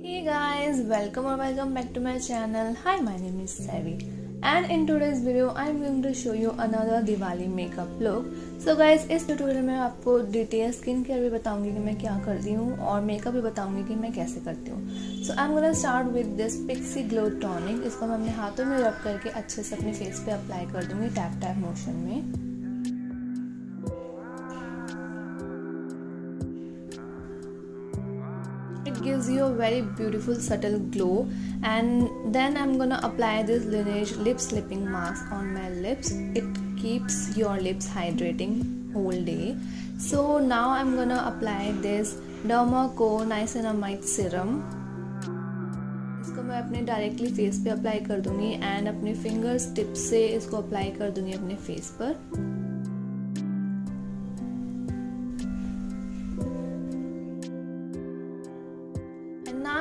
Hey guys, welcome or welcome back to my channel. Hi, my name is Savvy and in today's video I am going to show you another Diwali makeup look. So guys, इस tutorial में आपको detail skin care भी बताऊँगी कि मैं क्या करती हूँ और मेकअप भी बताऊँगी कि मैं कैसे करती हूँ so I am gonna start with this pixie glow इसको मैं अपने हाथों में रब करके अच्छे से अपने फेस पे अप्लाई कर दूँगी टैप टैप मोशन में gives you a very beautiful subtle glow and then i'm gonna apply this lineage lip slipping mask on my lips it keeps your lips hydrating whole day so now i'm gonna apply this dermaco niacinamide serum इसको मैं अपने directly face पे apply कर दूँगी and अपने fingers tip से इसको apply कर दूँगी अपने फेस पर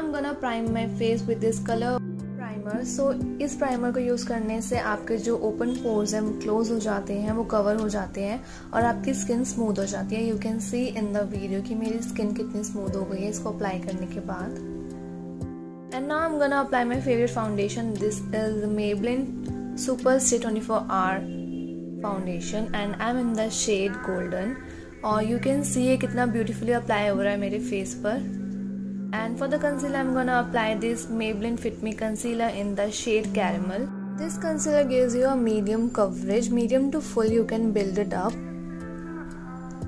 I'm gonna prime my face with this color primer so so, इस प्राइमर को यूज़ करने से आपके जो ओपन पोर्स हैं वो क्लोज हो जाते हैं वो कवर हो जाते हैं और आपकी स्किन स्मूथ हो जाती है। You can see in the video कि मेरी स्किन कितनी स्मूथ हो गई है इसको अप्लाई करने के बाद। And now I am gonna apply my favourite foundation this is Maybelline super stay 24 hour foundation and I am in the shade golden और यू कैन सी ये कितना ब्यूटीफुली अप्लाई हो रहा है मेरे फेस पर। and for the concealer I'm gonna apply this Maybelline Fit Me concealer in the shade caramel this concealer gives you a medium coverage medium to full you can build it up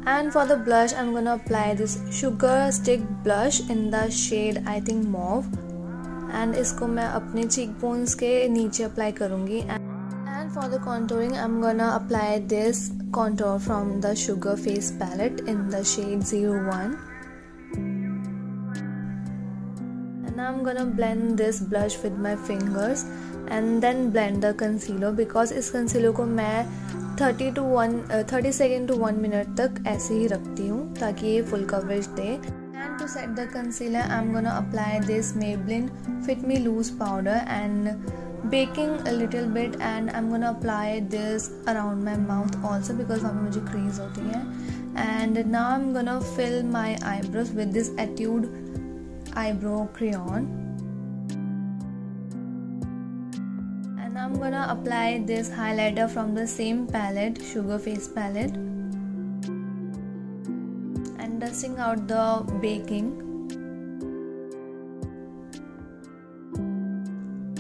and for the blush I'm gonna apply this sugar stick blush in the shade I think mauve and इसको मैं अपने cheekbones के नीचे apply करूँगी and for the contouring I'm gonna apply this contour from the sugar face palette in the shade 01 now I'm gonna blend this blush with my fingers and then blend the concealer because इस concealer को मैं 30 to 1 uh, 30 second to 1 minute तक ऐसे ही रखती हूँ ताकि ये full coverage they and to set the concealer I'm gonna apply this Maybelline Fit Me Loose powder and baking a little bit and I'm gonna apply this around my mouth also because वहाँ पे मुझे crease होती है and now I'm gonna fill my eyebrows with this Etude eyebrow crayon. And I'm gonna apply this highlighter from the same palette sugar face palette. And dusting out the baking.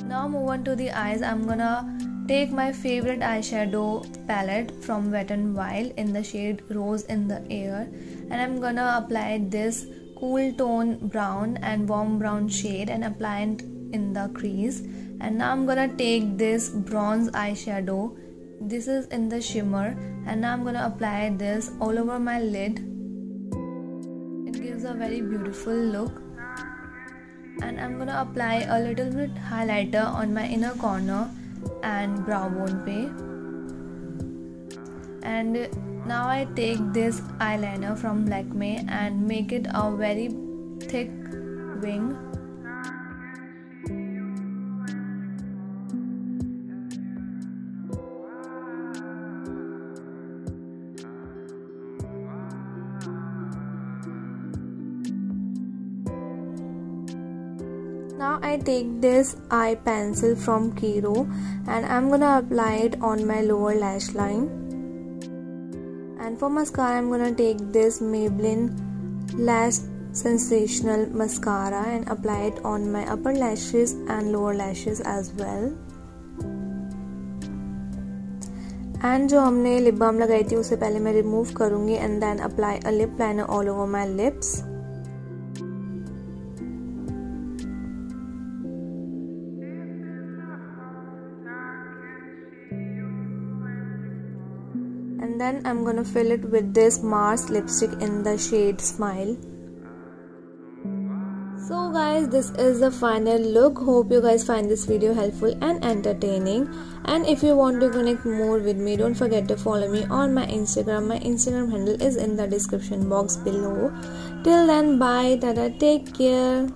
Now move on to the eyes. I'm gonna take my favorite eyeshadow palette from Wet n Wild in the shade Rose in the Air. And I'm gonna apply this cool tone brown and warm brown shade and apply it in the crease. And now I'm gonna take this bronze eyeshadow. This is in the shimmer. And now I'm gonna apply this all over my lid. It gives a very beautiful look. And I'm gonna apply a little bit highlighter on my inner corner and brow bone pay. And now I take this eyeliner from Lakme and make it a very thick wing. Now I take this eye pencil from Kiro and I'm gonna apply it on my lower lash line and for mascara I'm gonna take this Maybelline Lash Sensational Mascara and apply it on my upper lashes and lower lashes as well and जो हमने lip balm लगाई थी उसे पहले मैं remove करूंगी and then apply a lip liner all over my lips And then I'm gonna fill it with this Mars lipstick in the shade Smile. So guys this is the final look. Hope you guys find this video helpful and entertaining. And if you want to connect more with me don't forget to follow me on my Instagram. My Instagram handle is in the description box below. Till then bye. Tada take care.